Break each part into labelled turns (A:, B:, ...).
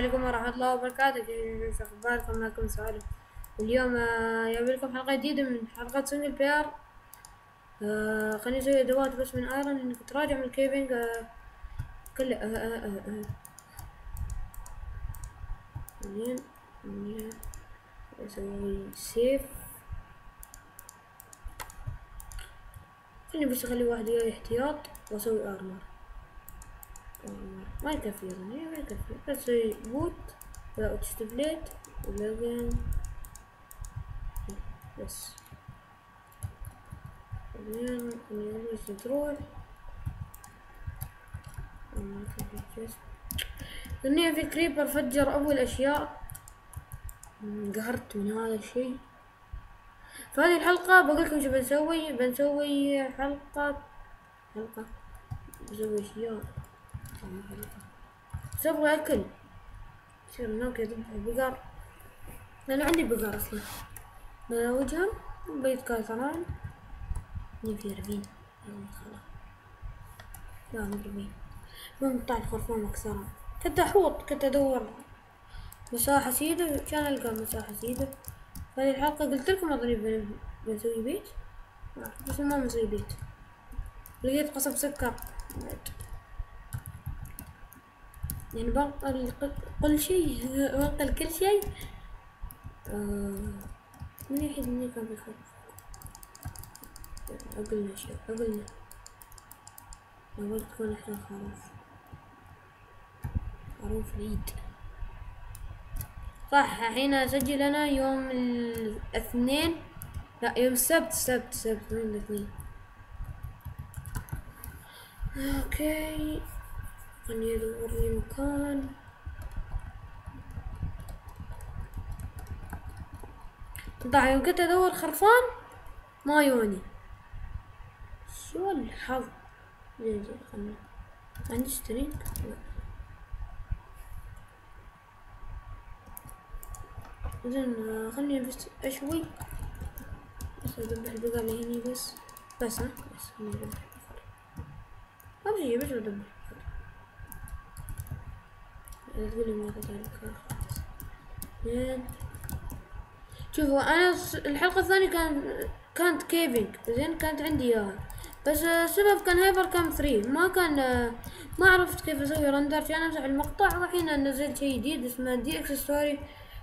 A: عليكم ورحمة الله وبركاته. كيف أخباركم؟ معكم سالم اليوم آه، جايب لكم حلقة جديدة من حلقات single player آه خليني أسوي أدوات بس من iron إني كنت راجع من ال caving آه كل آه آه آه آه. بعدين بعدين أسوي save. خليني بس أخلي واحد احتياط وأسوي أرمر ما يكفي يعني ما يكفي بس بوت ولا أوتشت بليت ولكن بس بعدين نلبس تروح إني في كريبر فجر أول أشياء. انقهرت من هذا الشيء في هذه الحلقة بقول لكم شو بنسوي بنسوي حلقة حلقة بسوي أشياء. بس أكل. يصير هناك يذبح البقر لأن عندي بقر أصلا. بزوجهم بيتكاثرون إني في ربين يلا خلاص. لا مو ربين بنقطع الخرفان مكسرة. كنت أحوط كنت أدور. مساحة سيدة. كان ألقى مساحة سيدة. هذه الحلقة؟ قلت لكم بن- بنسوي بيت؟ بس ما بنسوي بيت. لقيت قصب سكر. يعني ق- كل شيء بنقل كل شيء من يحد مني كان بيخاف عقلنا شيء عقلنا. نبغى تكون إحنا خروف خروف العيد صح الحين أسجل أنا يوم الاثنين. لا يوم السبت السبت السبت من الاثنين. أوكي. خليني ادور لي مكان طبعا كنت ادور خرفان ما يوني. شو الحظ؟ زين زين خلنا عندي سترينج زين خلني بس أشوي. بس اذبح البقر اللي هني بس. بس ها؟ بس خلني ما بشي بس اذبح زين. شوفوا أنا الحلقة الثانية كان كانت caving زين كانت عندي إياها. بس السبب كان HyperCam 3 ما كان ما عرفت كيف أسوي render كان أمسح المقطع والحين نزلت شيء جديد اسمه Dxtory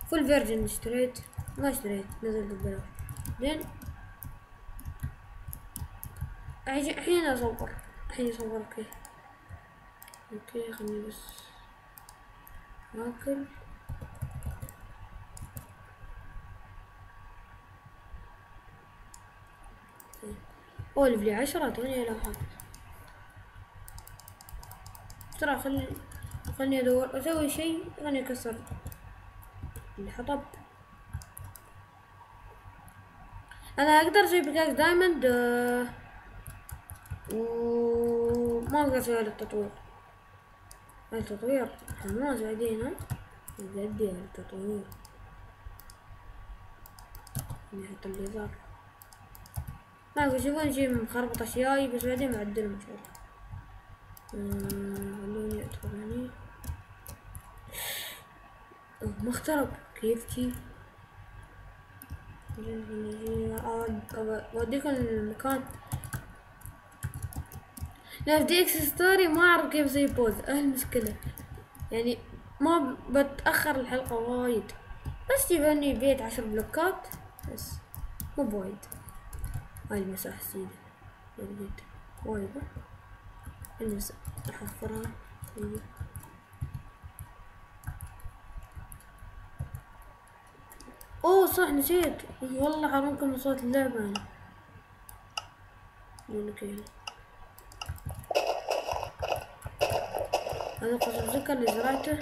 A: full version اشتريت؟ ما اشتريت. نزلت ببلاش زين. الحين أصور. الحين اصور okay okay خليني بس اكل اولف لي عشرة توني لو حاط ترى خلني خلني أدور أسوي شيء خلني أكسر. الحطب أنا أقدر أسوي بكاك دايموند آه، وما أقدر أسوي التطوير. هذا التطوير حماس بعدين هذا التطوير. نحط ال leather ما أقول شوفون شي مخربط أشيائي بس بعدين بعدلهم إن شاء الله. أمم، خلوني أدخل هني. ما اخترب. كيف شي؟ أود- أوديكم المكان. لا في Dxtory ما أعرف كيف أسوي pause أهل المشكلة. يعني ما بتأخر الحلقة وايد. بس يبني بيت عشر بلوكات. بس مو بوايد. هاي المساحة السيدة البيت. وايد. بس أحفرها. سيدة. أوه صح نسيت. والله حرمكم من صوت اللعبة أنا. قصب سكر اللي زرعته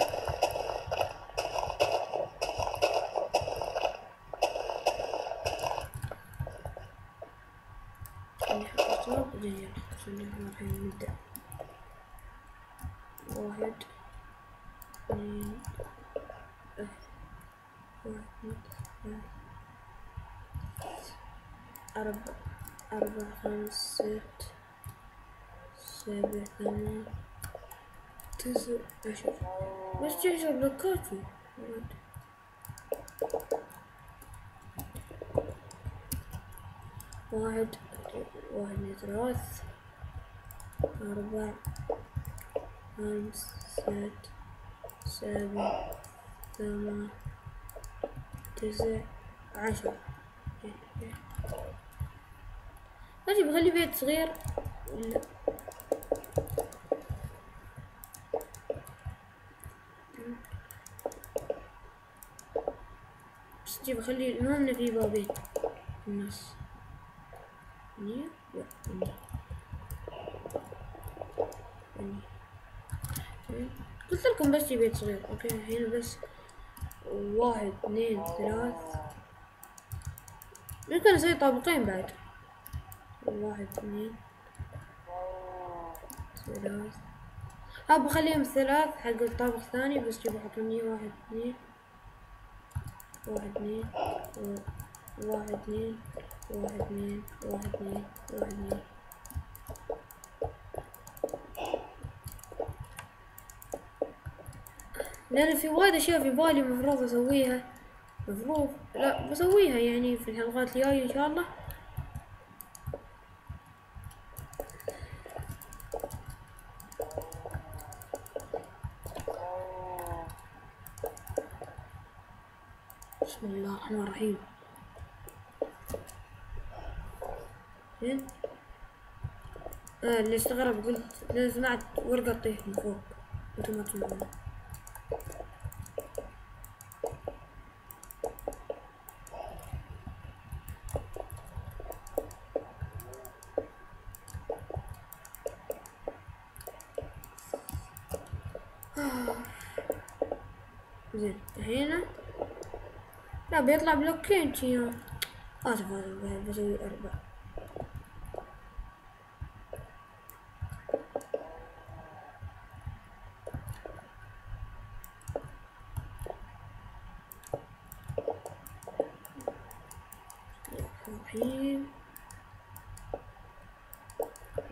A: واحد اثنين أربعة أربعة خمس ست سبعة ثمان عشر بس واحد واحد ثلاث أربع خمس ست سبع ثمان تسع عشر ماشي بخلي بيت صغير ولا بخلي المهم في بابين في النص. هني؟ هني. قلت لكم بس بيت صغير. أوكي هنا بس. واحد اثنين ثلاث. ممكن أسوي طابقين بعد. واحد اثنين. ثلاث. ها بخليهم ثلاث حق الطابق الثاني بس جيب احطهم واحد اثنين. واحد اثنين واحد اثنين واحد اثنين واحد اثنين واحد اثنين لأن في وايد أشياء في بالي مفروض أسويها. مفروض لا بسويها يعني في الحلقات الجاية إن شاء الله. الرحيم زين. آه اللي استغرب قلت سمعت ورقة تطيح من فوق. أنتم ما تسمعون زين هنا لا بيطلع بلوكين شي اسف بسوي أربع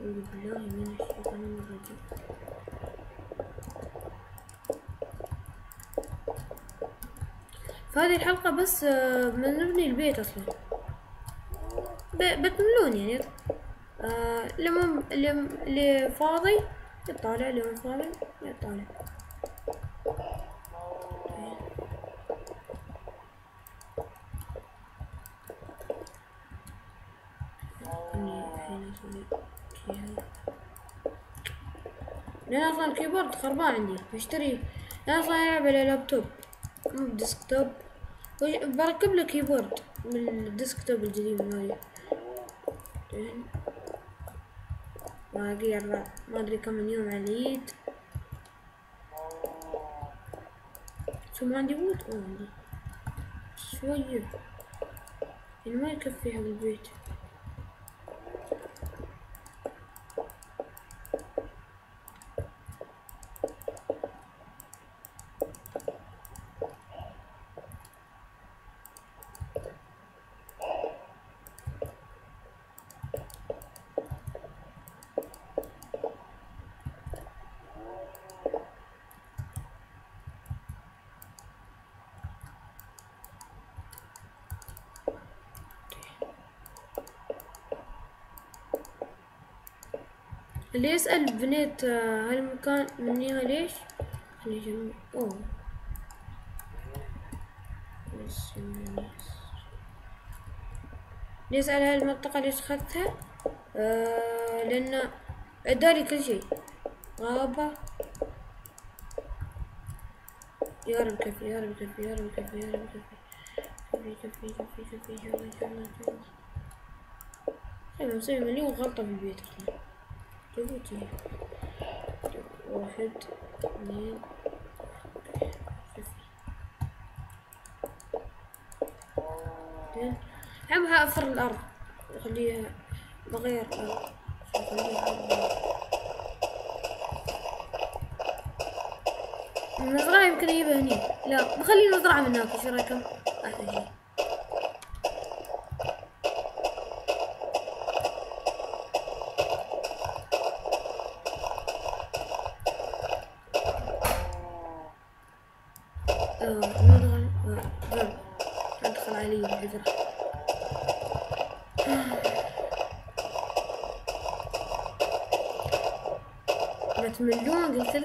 A: بالله من الشيطان الرجيم فهذه الحلقة بس آه، بنبني البيت أصلا. بتملون يعني. آه، مم اللي فاضي يطالع اللي مو فاضي يطالع. لأن أصلا ال keyboard خربان عندي. بشتري أنا أصلا ألعب على لابتوب. مو ب desktop بركب له keyboard من ال desktop الجديد مالي. باقي أربع ما أدري كم من يوم على العيد شو ما عندي wood؟ أوه. عندي شوية. يعني ما يكفي حق البيت اللي يسأل بنيت آه، هالمكان منيها ليش؟ خلي جنب اوه بس الناس. اللي يسأل هالمنطقة ليش أخذتها؟ آه لأن عدالي كل شيء غابة يا رب كفي يا رب كفي يا رب كفي يا رب كفي كفي كفي كفي كفي شاء الله أنا مسوي مليون غلطة في البيت أصلا جبوتي واحد اثنين بعدين أحبها أفر الأرض أخليها بغير الأرض. المزرعة يمكن أجيبها هني لا بخلي المزرعة من هناك إيش رأيكم؟ أحلى شي.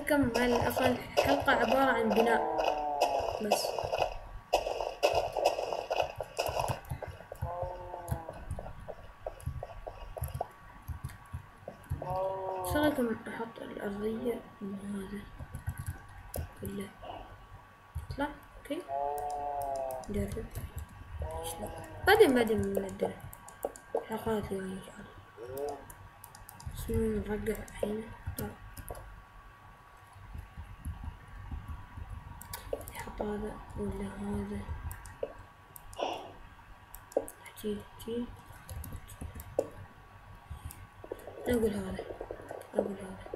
A: الحكم مع الأخوان حلقة عبارة عن بناء. بس. شغلكم رأيكم أحط الأرضية من هذا؟ كله طلع أوكي. نجرب بعدين بعدين نبدأ. حلقات يعني إن شاء الله. بس نرجع الحين؟ para olha rosa. Aqui, aqui. aqui. Agulha rosa. Agulha.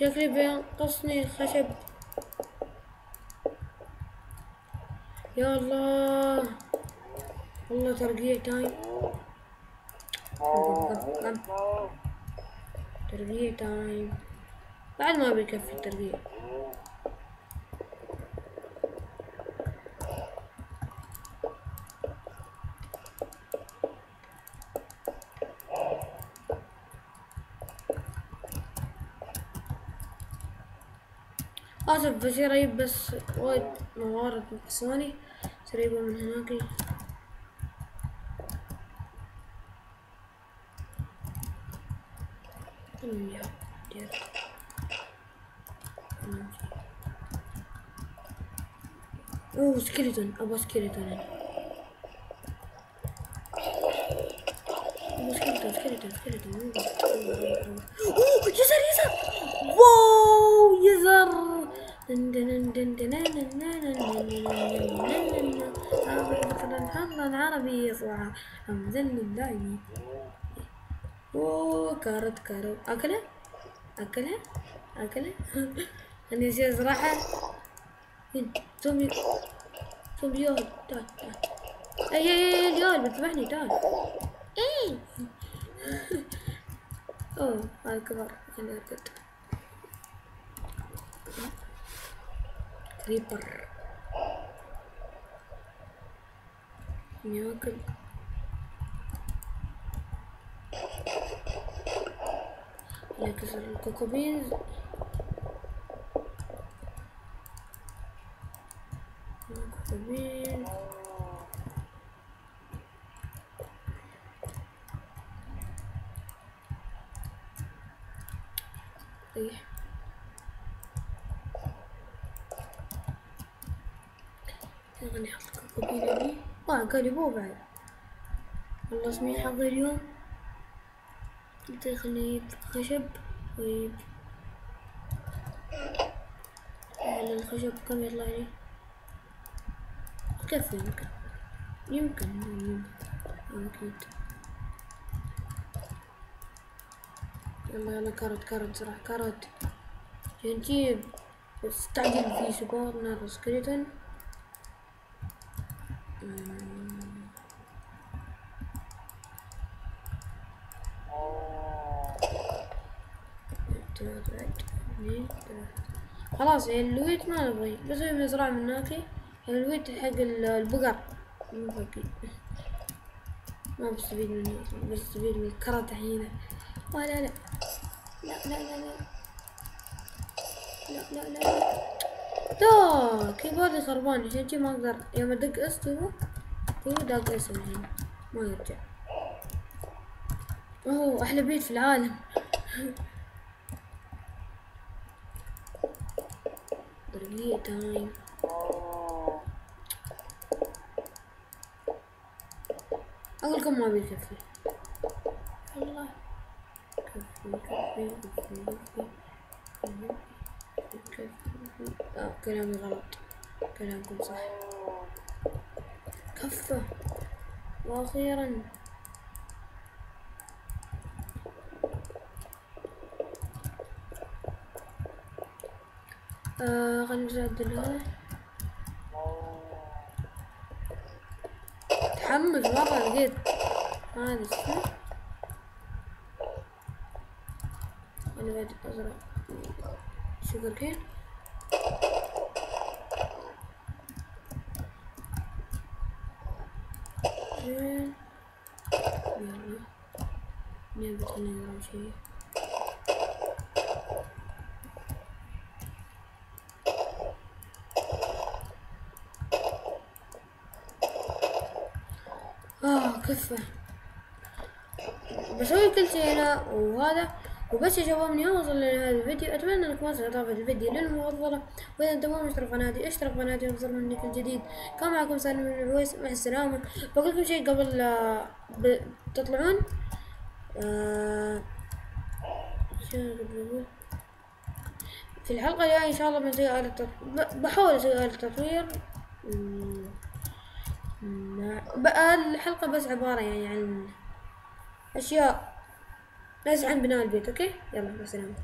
A: شكلي بينقصني خشب يا الله. والله ترقيع time. ترقيع time. بعد ما بيكفي الترقيع. آسف بصير أجيب بس وايد موارد ناقصاني بصير أجيبها من هناك. أوه skeleton أبغى skeleton أنا. skeleton skeleton skeleton اوه يزر يزر واو يزر عربي يطلع مذل الدايمي اوه كارت كارت اكله اكله اكله أنا زي زراحه تومي تومي يول تعال تعال اي اي اي يول بتذبحني تعال oh Oo, arka var. Yine kötü. Creeper. Niye bakın? Ne güzel koku benziyor. صحيح. خليني أحط القبيلة دي طبعا قالبوه بعد. والله اسمي حظي اليوم. قلت خليه خشب ويب على الخشب كم يطلع لي؟ كيف يمكن يمكن. يمكن يمكن. يمكن. يلا يلا كارت كارت صراحة كارت جنتيب استعجل في سبار نار سكريتن خلاص يعني الويت ما نبغي. بسوي مزرعة من هناك. الويت حق ال- البقر. مو ما بستفيد منه. بستفيد من ال carrot آه لا لا لا. لا لا لا لا. لا لا لا لا. كيبوردي خربان. عشان جي ما أقدر. يوم أدق S هو هو داق S الحين. ما يرجع. أوه أحلى بيت في العالم. ضربية time لكم ما بيكفي؟ كلامي غلط كلامكم صح كفة وأخيرا آه خلينا نرجع الدلالة تحمس مرة لقيت هذا شو أنا بعد أزرع شوجر كين يلا. نبت نزرع شي. آه كفى بسوي كل شيء هنا وهذا. وبس يا شباب من يوم وصل لهذا الفيديو اتمنى انكم اضافة الفيديو للمفضلة واذا انت مو مشترك قناتي اشترك قناتي وانتظر مني كل جديد كان معكم سالم بن العويس مع السلامة بقول لكم شيء قبل لا تطلعون آه؟ في الحلقة الجاية ان شاء الله بنسوي آلة تط... ب- بحاول أسوي آلة تطوير الحلقة بس عبارة يعني عن أشياء بس عن بناء البيت أوكي؟ يلا مع السلامة.